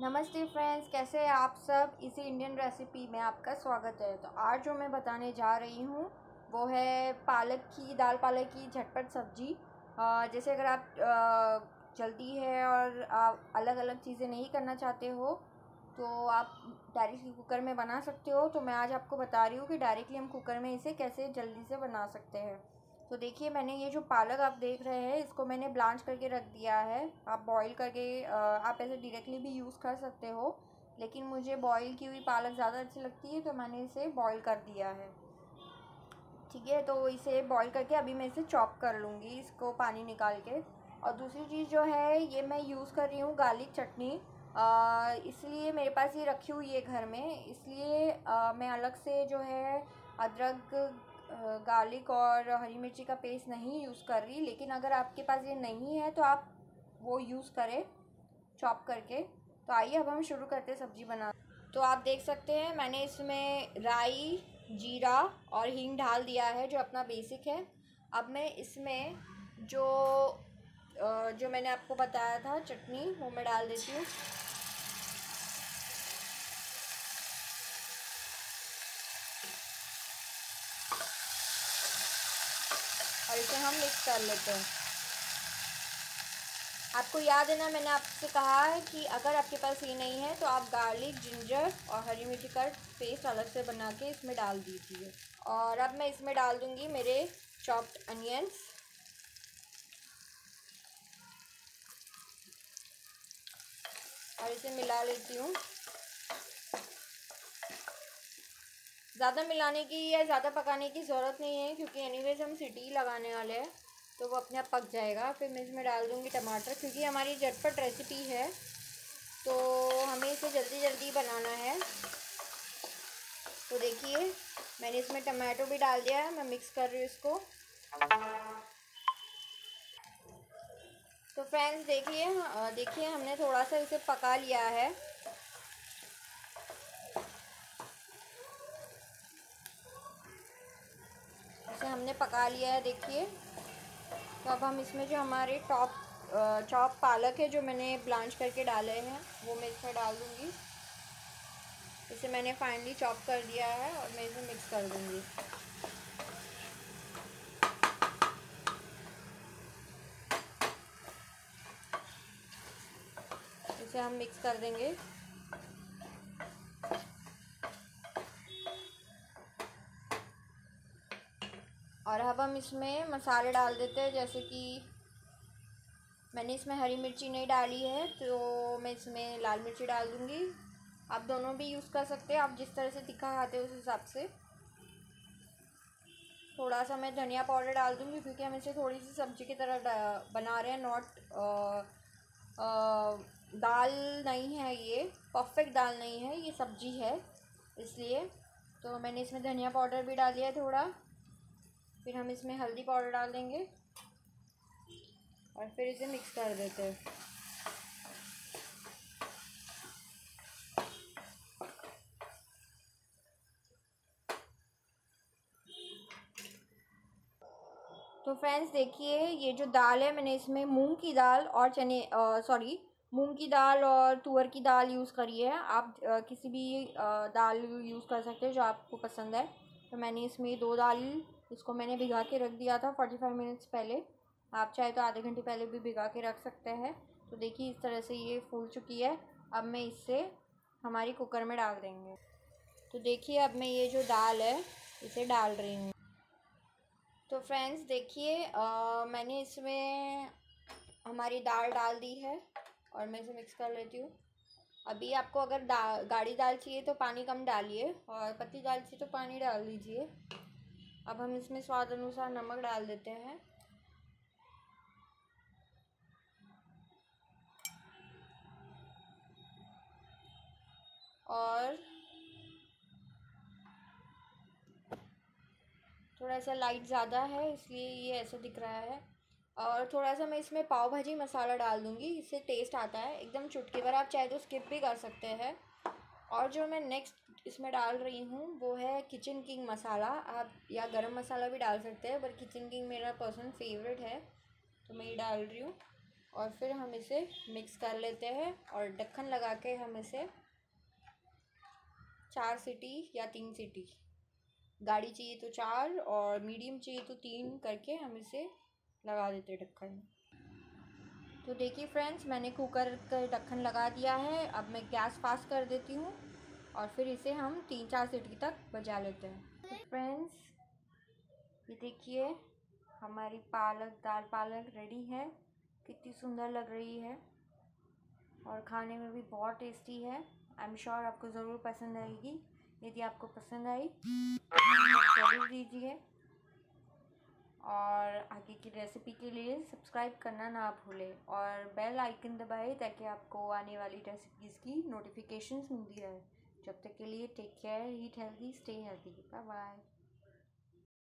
नमस्ते फ्रेंड्स, कैसे हैं आप सब? इसी इंडियन रेसिपी में आपका स्वागत है। तो आज जो मैं बताने जा रही हूँ, वो है पालक की, दाल पालक की झटपट सब्ज़ी। जैसे अगर आप जल्दी है और आप अलग अलग चीज़ें नहीं करना चाहते हो तो आप डायरेक्टली कुकर में बना सकते हो। तो मैं आज आपको बता रही हूँ कि डायरेक्टली हम कुकर में इसे कैसे जल्दी से बना सकते हैं। तो देखिए, मैंने ये जो पालक आप देख रहे हैं, इसको मैंने ब्लांच करके रख दिया है। आप बॉईल करके आप ऐसे डायरेक्टली भी यूज़ कर सकते हो, लेकिन मुझे बॉईल की हुई पालक ज़्यादा अच्छी लगती है तो मैंने इसे बॉईल कर दिया है। ठीक है तो इसे बॉईल करके अभी मैं इसे चॉप कर लूँगी, इसको पानी निकाल के। और दूसरी चीज़ जो है, ये मैं यूज़ कर रही हूँ गार्लिक चटनी। इसलिए मेरे पास ये रखी हुई है घर में, इसलिए मैं अलग से जो है, अदरक गार्लिक और हरी मिर्ची का पेस्ट नहीं यूज़ कर रही, लेकिन अगर आपके पास ये नहीं है तो आप वो यूज़ करें चॉप करके। तो आइए, अब हम शुरू करते हैं सब्ज़ी बना। तो आप देख सकते हैं, मैंने इसमें राई, जीरा और हींग डाल दिया है, जो अपना बेसिक है। अब मैं इसमें जो जो मैंने आपको बताया था, चटनी, वो मैं डाल देती हूँ। और इसे हम मिक्स कर लेते हैं। आपको याद है ना, मैंने आपसे कहा है कि अगर आपके पास ये नहीं है तो आप गार्लिक जिंजर और हरी मिर्ची का पेस्ट अलग से बना के इसमें डाल दीजिए। और अब मैं इसमें डाल दूँगी मेरे चॉप्ड अनियंस और इसे मिला लेती हूँ। ज़्यादा मिलाने की या ज़्यादा पकाने की ज़रूरत नहीं है, क्योंकि एनीवेज हम सीटी लगाने वाले हैं तो वो अपने आप पक जाएगा। फिर मैं इसमें डाल दूँगी टमाटर, क्योंकि हमारी झटपट रेसिपी है तो हमें इसे जल्दी जल्दी बनाना है। तो देखिए, मैंने इसमें टमाटो भी डाल दिया है, मैं मिक्स कर रही हूँ इसको। तो फ्रेंड्स देखिए देखिए हमने थोड़ा सा इसे पका लिया है। हमने पका लिया है, देखिए। तो अब हम इसमें जो हमारे टॉप चॉप पालक है, जो मैंने ब्लांच करके डाले हैं, वो मैं इसमें डाल दूँगी। इसे मैंने फाइनली चॉप कर दिया है और मैं इसे मिक्स कर दूँगी। इसे हम मिक्स कर देंगे। और अब हम इसमें मसाले डाल देते हैं, जैसे कि मैंने इसमें हरी मिर्ची नहीं डाली है तो मैं इसमें लाल मिर्ची डाल दूँगी। आप दोनों भी यूज़ कर सकते हैं, आप जिस तरह से तीखा खाते हो उस हिसाब से। थोड़ा सा मैं धनिया पाउडर डाल दूँगी, क्योंकि हम इसे थोड़ी सी सब्ज़ी की तरह बना रहे हैं नॉट दाल नहीं है ये परफेक्ट दाल नहीं है, ये सब्ज़ी है, इसलिए। तो मैंने इसमें धनिया पाउडर भी डाल दिया है थोड़ा। फिर हम इसमें हल्दी पाउडर डाल देंगे और फिर इसे मिक्स कर देते हैं। तो फ्रेंड्स देखिए ये जो दाल है मैंने इसमें मूंग की दाल और चने सॉरी मूंग की दाल और तुअर की दाल यूज़ करी है। आप आ, किसी भी आ, दाल यूज़ कर सकते हैं जो आपको पसंद है। तो मैंने इसमें दो दाल इसको मैंने भिगा के रख दिया था फोर्टी फाइव मिनट्स पहले। आप चाहे तो आधे घंटे पहले भी भिगा के रख सकते हैं। तो देखिए, इस तरह से ये फूल चुकी है। अब मैं इससे हमारी कुकर में डाल देंगे। तो देखिए, अब मैं ये जो दाल है, इसे डाल रही हूँ। तो फ्रेंड्स देखिए मैंने इसमें हमारी दाल डाल दी है और मैं इसे मिक्स कर लेती हूँ। अभी आपको अगर दा, गाढ़ी दाल चाहिए तो पानी कम डालिए और पत्ती दाल चाहिए तो पानी डाल दीजिए। अब हम इसमें स्वाद अनुसार नमक डाल देते हैं। और थोड़ा सा लाइट ज़्यादा है, इसलिए ये ऐसा दिख रहा है। और थोड़ा सा मैं इसमें पाव भाजी मसाला डाल दूँगी, इससे टेस्ट आता है। एकदम चुटकी पर आप चाहे तो स्किप भी कर सकते हैं। और जो मैं नेक्स्ट इसमें डाल रही हूँ, वो है किचन किंग मसाला आप, या गरम मसाला भी डाल सकते हैं, पर किचन किंग मेरा पर्सनल फेवरेट है तो मैं ये डाल रही हूँ। और फिर हम इसे मिक्स कर लेते हैं, और ढक्कन लगा के हम इसे चार सीटी या तीन सीटी। गाढ़ी चाहिए तो चार, और मीडियम चाहिए तो तीन करके हम इसे लगा देते हैं ढक्कन। तो देखिए फ्रेंड्स मैंने कुकर का ढक्कन लगा दिया है, अब मैं गैस फास्ट कर देती हूँ। और फिर इसे हम तीन चार सीटी तक बजा लेते हैं। तो फ्रेंड्स ये देखिए, हमारी पालक, दाल पालक रेडी है। कितनी सुंदर लग रही है। और खाने में भी बहुत टेस्टी है। आई एम श्योर आपको ज़रूर पसंद आएगी। यदि आपको पसंद आई, ज़रूर दीजिए। और आगे की रेसिपी के लिए सब्सक्राइब करना ना भूलें। और बेल आइकन दबाएँ ताकि आपको आने वाली रेसिपीज़ की नोटिफिकेशंस मिलती रहे। जब तक के लिए take care eat healthy stay healthy bye bye